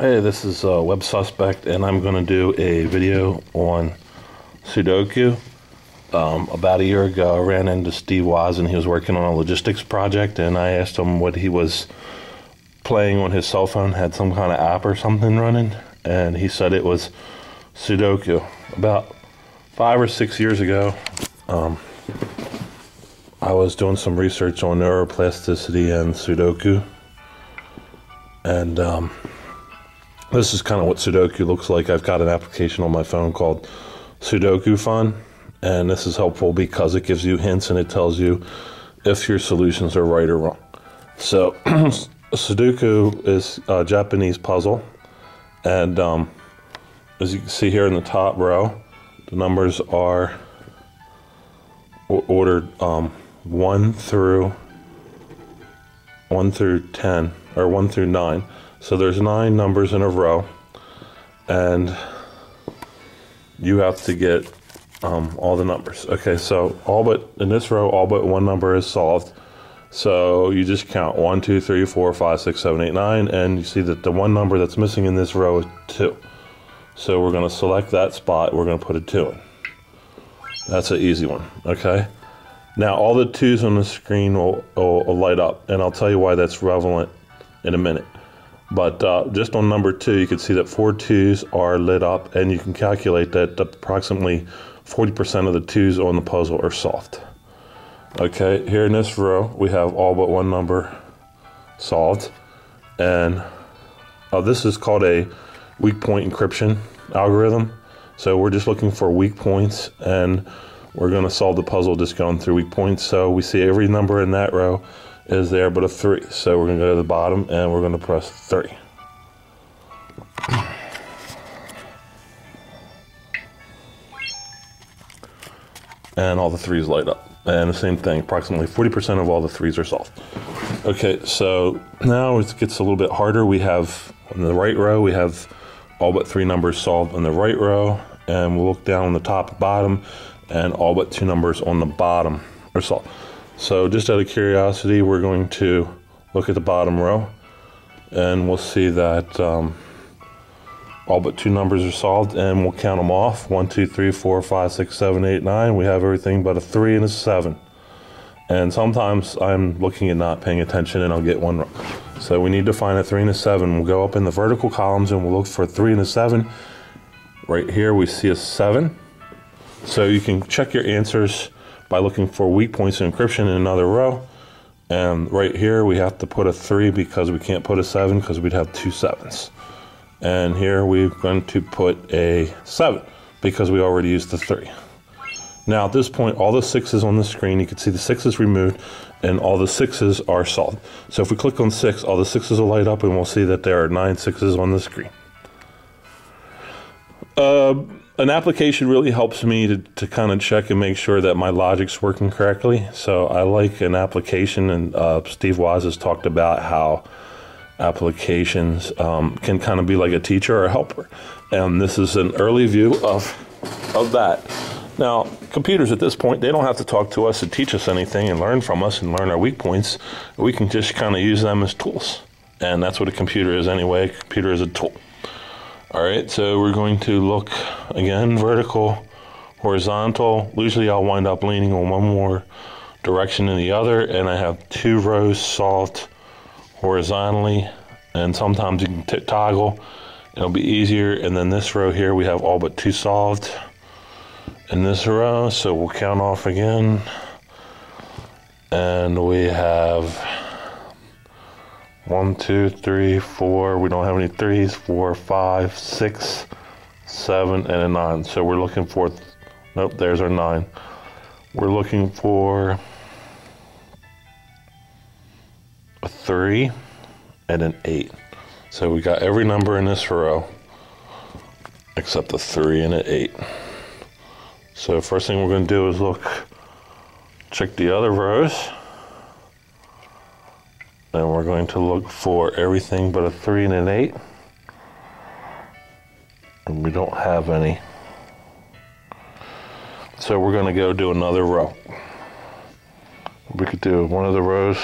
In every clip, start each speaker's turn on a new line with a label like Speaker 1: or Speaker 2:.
Speaker 1: Hey, this is uh, Web Suspect, and I'm going to do a video on Sudoku. Um, about a year ago, I ran into Steve Woz, and he was working on a logistics project, and I asked him what he was playing on his cell phone, had some kind of app or something running, and he said it was Sudoku. About five or six years ago, um, I was doing some research on neuroplasticity and Sudoku, and um, this is kind of what Sudoku looks like. I've got an application on my phone called Sudoku Fun, and this is helpful because it gives you hints and it tells you if your solutions are right or wrong. So, Sudoku is a Japanese puzzle, and um, as you can see here in the top row, the numbers are ordered um, one through one through ten or one through nine. So there's nine numbers in a row, and you have to get um, all the numbers. Okay, so all but in this row, all but one number is solved. So you just count one, two, three, four, five, six, seven, eight, nine, and you see that the one number that's missing in this row is two. So we're going to select that spot. We're going to put a two in. That's an easy one. Okay. Now all the twos on the screen will, will, will light up, and I'll tell you why that's relevant in a minute. But uh, just on number two, you can see that four twos are lit up, and you can calculate that approximately 40% of the twos on the puzzle are solved. Okay, here in this row, we have all but one number solved. And uh, this is called a weak point encryption algorithm. So we're just looking for weak points, and we're going to solve the puzzle just going through weak points. So we see every number in that row is there but a 3. So we're going to go to the bottom and we're going to press 3. And all the 3s light up. And the same thing, approximately 40% of all the 3s are solved. Okay, so now it gets a little bit harder. We have, in the right row, we have all but 3 numbers solved in the right row. And we'll look down on the top bottom, and all but 2 numbers on the bottom are solved. So just out of curiosity, we're going to look at the bottom row and we'll see that um, all but two numbers are solved and we'll count them off. One, two, three, four, five, six, seven, eight, nine. We have everything but a three and a seven. And sometimes I'm looking at not paying attention and I'll get one wrong. So we need to find a three and a seven. We'll go up in the vertical columns and we'll look for a three and a seven. Right here we see a seven. So you can check your answers by looking for weak points in encryption in another row. And right here we have to put a 3 because we can't put a 7 because we'd have two sevens. And here we're going to put a 7 because we already used the 3. Now at this point all the 6s on the screen, you can see the 6s removed and all the 6s are solved. So if we click on 6, all the 6s will light up and we'll see that there are 9 6s on the screen. Uh, an application really helps me to, to kind of check and make sure that my logic's working correctly. So I like an application, and uh, Steve Woz has talked about how applications um, can kind of be like a teacher or a helper. And this is an early view of, of that. Now, computers at this point, they don't have to talk to us to teach us anything and learn from us and learn our weak points. We can just kind of use them as tools. And that's what a computer is anyway. A computer is a tool. All right, so we're going to look again vertical, horizontal. Usually I'll wind up leaning on one more direction than the other, and I have two rows solved horizontally, and sometimes you can t- toggle. It'll be easier. And then this row here, we have all but two solved in this row, so we'll count off again. And we have one, two, three, four. We don't have any threes. Four, five, six, seven, and a nine. So we're looking for. Nope, there's our nine. We're looking for a three and an eight. So we got every number in this row except the three and an eight. So first thing we're going to do is look, check the other rows. Then we're going to look for everything but a 3 and an 8. And we don't have any. So we're going to go do another row. We could do one of the rows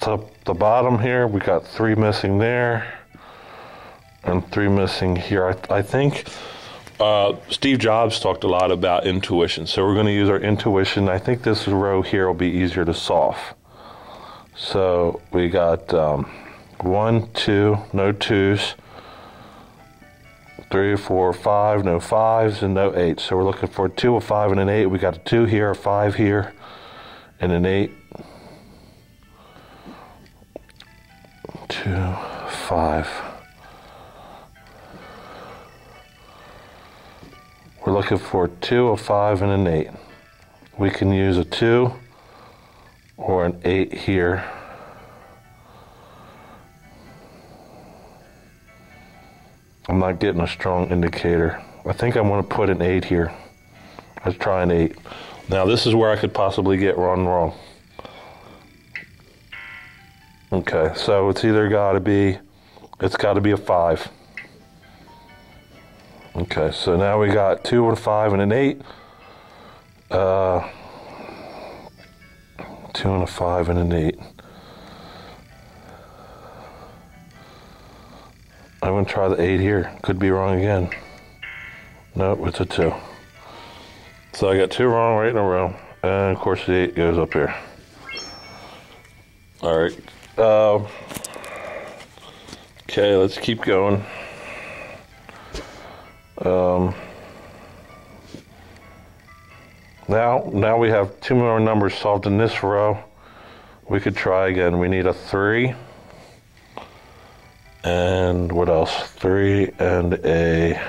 Speaker 1: top the bottom here. We got three missing there. and three missing here. I, I think uh, Steve Jobs talked a lot about intuition, so we're going to use our intuition. I think this row here will be easier to solve. So we got um, one, two, no twos, three, four, five, no fives, and no eights. So we're looking for a two, a five, and an eight. We got a two here, a five here, and an eight. Two, five. We're looking for a two, a five, and an eight. We can use a two or an eight here. I'm not getting a strong indicator. I think I want to put an eight here. Let's try an eight. Now this is where I could possibly get one wrong. Okay, so it's either got to be, it's got to be a five. Okay, so now we got two and a five and an eight. Uh, two and a five and an eight. I'm to try the eight here. Could be wrong again. Nope, it's a two. So I got two wrong right in a row. And of course the eight goes up here. All right. Uh, okay, let's keep going. Um, now, now we have two more numbers solved in this row. We could try again. We need a three. And what else? Three and a.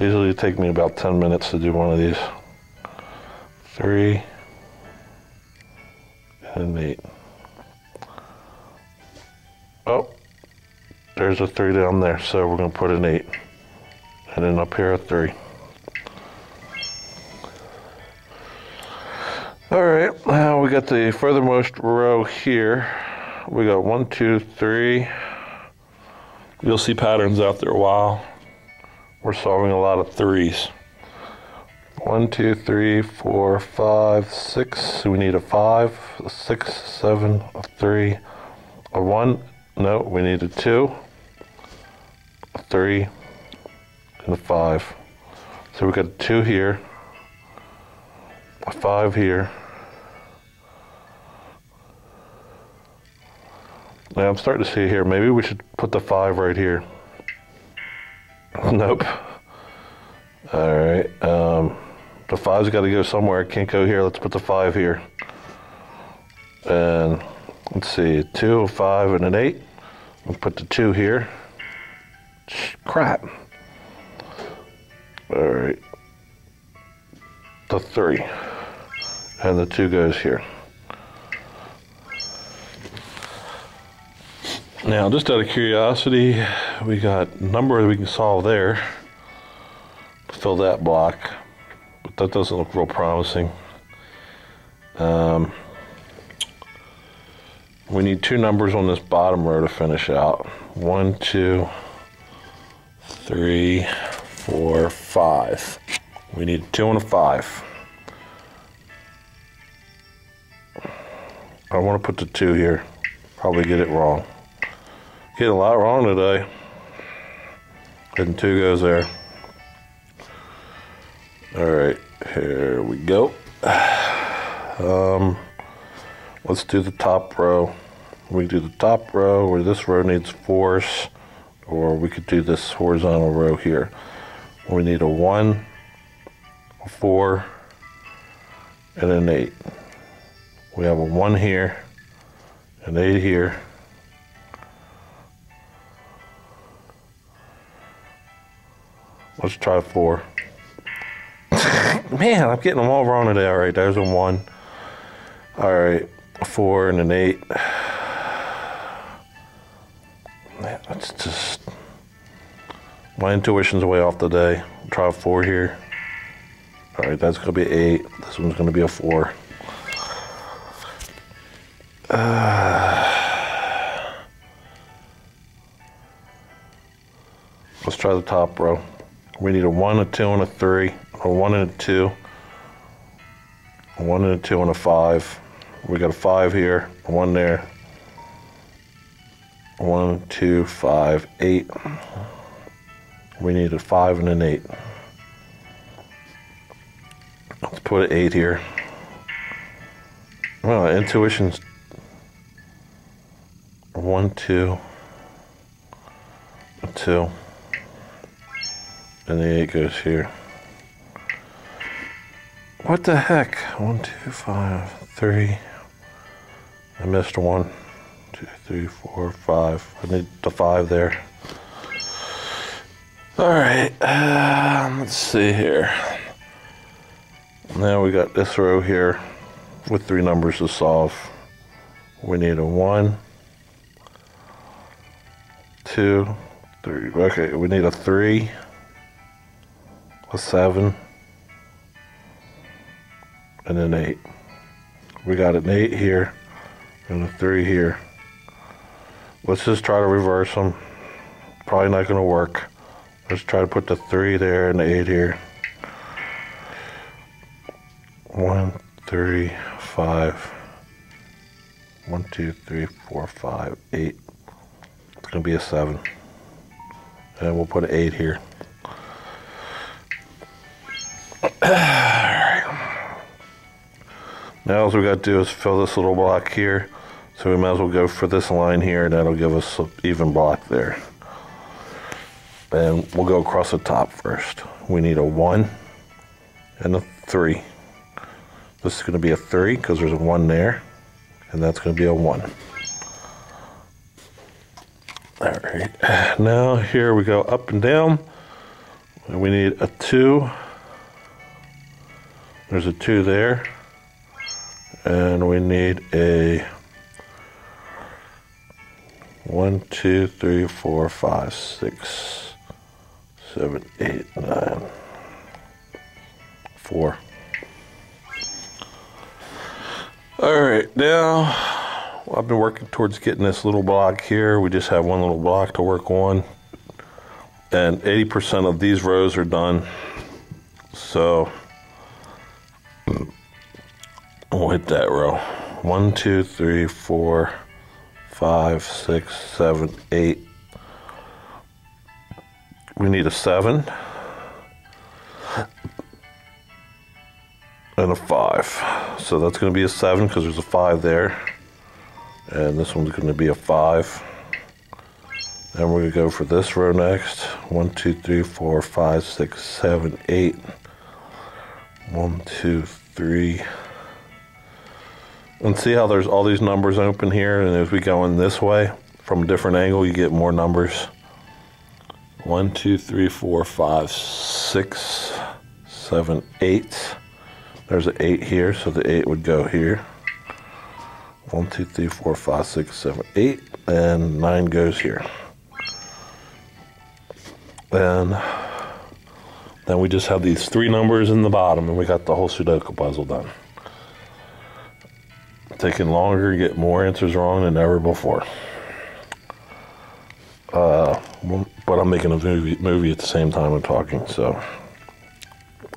Speaker 1: Usually take me about 10 minutes to do one of these. Three and eight. Oh, there's a three down there, so we're going to put an eight. And then up here a three. All right, now we got the furthermost row here. We got one, two, three. You'll see patterns out there a while. We're solving a lot of threes. One, two, three, four, five, six. We need a five, a six, seven, a three, a one. No, we need a two a three, and a five. So we got a two here, a five here. Now I'm starting to see here, maybe we should put the five right here. nope. All right, um, the five's got to go somewhere. It can't go here. Let's put the five here. And let's see, two, five, and an eight. We'll put the two here. Crap. All right. The three. And the two goes here. Now, just out of curiosity, we got number we can solve there. Fill that block. But that doesn't look real promising. Um, we need two numbers on this bottom row to finish out. One, two, three, four, five. We need two and a five. I want to put the two here. Probably get it wrong. Getting a lot wrong today. And two goes there. All right, here we go. Um, let's do the top row. We do the top row where this row needs force, or we could do this horizontal row here. We need a one, a four, and an eight. We have a one here, an eight here. Let's try four. Man, I'm getting them all wrong today. All right, there's a one. All right, a four and an eight. Man, That's just my intuition's way off today. Try a four here. All right, that's gonna be eight. This one's gonna be a four. Uh, let's try the top row. We need a one, a two, and a three. A one and a two. A one and a two and a five. We got a five here, one there, One, two, five, eight. We need a five and an eight. Let's put an eight here. Well, intuition's one, two, two, and the eight goes here. What the heck? One, two, five, three. I missed one, two, three, four, five. I need the five there. All right, um, let's see here. Now we got this row here with three numbers to solve. We need a one, two, three. Okay, we need a three, a seven, and an eight. We got an eight here and a three here. Let's just try to reverse them. Probably not to work. Let's try to put the three there and the eight here. One, three, five. One, two, three, four, five, eight. It's going to be a seven. And we'll put an eight here. Now all we got to do is fill this little block here. So we might as well go for this line here and that'll give us an even block there. And we'll go across the top first. We need a one and a three. This is gonna be a three because there's a one there and that's gonna be a one. All right, now here we go up and down. We need a two. There's a two there and we need a one, two, three, four, five, six, seven, eight, nine, four. All right, now I've been working towards getting this little block here. We just have one little block to work on, and 80% of these rows are done. So We'll hit that row. One, two, three, four, five, six, seven, eight. We need a seven and a five. So that's going to be a seven because there's a five there. And this one's going to be a five. And we're going to go for this row next. One, two, three, four, five, six, seven, eight. One, two, three. And see how there's all these numbers open here, and as we go in this way, from a different angle, you get more numbers. One, two, three, four, five, six, seven, eight. There's an eight here, so the eight would go here. One, two, three, four, five, six, seven, eight, and nine goes here. And then we just have these three numbers in the bottom, and we got the whole Sudoku puzzle done taking longer, get more answers wrong than ever before. Uh, but I'm making a movie, movie at the same time I'm talking, so.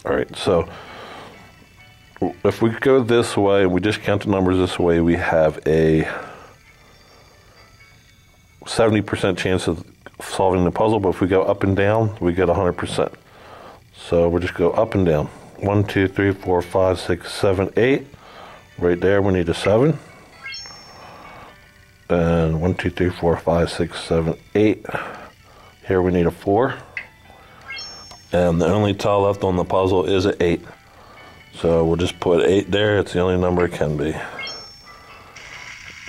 Speaker 1: All right, so if we go this way, and we just count the numbers this way, we have a 70% chance of solving the puzzle, but if we go up and down, we get 100%. So we'll just go up and down. One, two, three, four, five, six, seven, eight. Right there, we need a seven. And one, two, three, four, five, six, seven, eight. Here we need a four. And the only tile left on the puzzle is an eight. So we'll just put eight there. It's the only number it can be.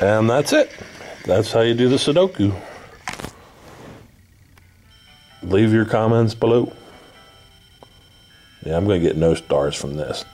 Speaker 1: And that's it. That's how you do the Sudoku. Leave your comments below. Yeah, I'm going to get no stars from this.